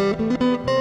Música